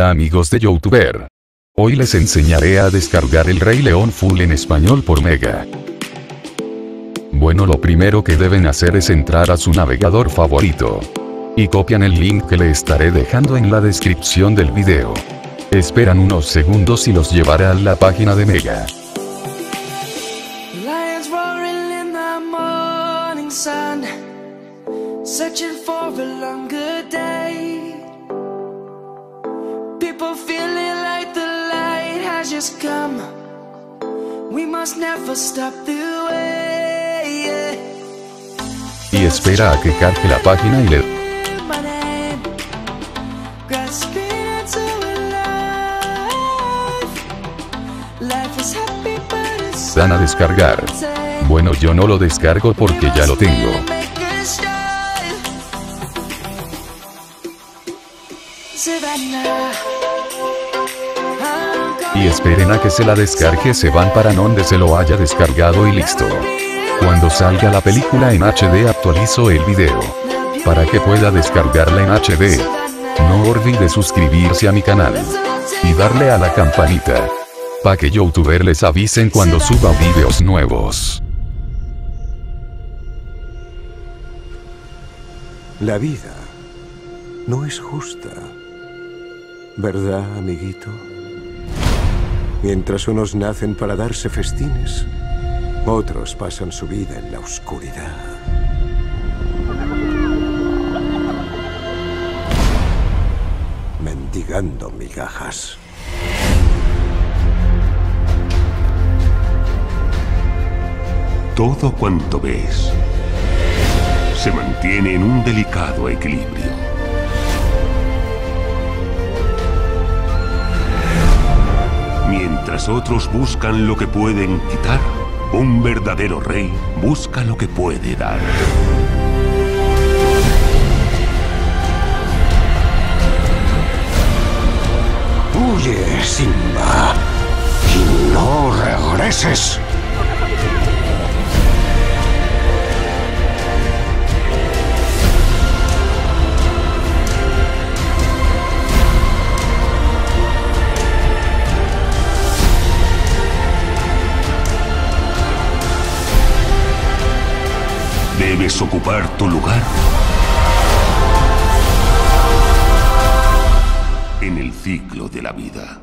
Hola amigos de Youtuber. Hoy les enseñaré a descargar el Rey León Full en español por Mega. Bueno lo primero que deben hacer es entrar a su navegador favorito. Y copian el link que le estaré dejando en la descripción del video. Esperan unos segundos y los llevaré a la página de Mega. Has just come. We must never stop the way. Y espera a que cargue la página y le dan a descargar. Bueno yo no lo descargo porque ya lo tengo. Y esperen a que se la descargue se van para donde se lo haya descargado y listo. Cuando salga la película en HD actualizo el video. Para que pueda descargarla en HD. No olvide suscribirse a mi canal. Y darle a la campanita. Para que youtuber les avisen cuando suba videos nuevos. La vida no es justa. ¿Verdad, amiguito? Mientras unos nacen para darse festines, otros pasan su vida en la oscuridad. Mendigando migajas. Todo cuanto ves se mantiene en un delicado equilibrio. Mientras otros buscan lo que pueden quitar, un verdadero rey busca lo que puede dar. Huye, Simba, y no regreses. Debes ocupar tu lugar en el ciclo de la vida.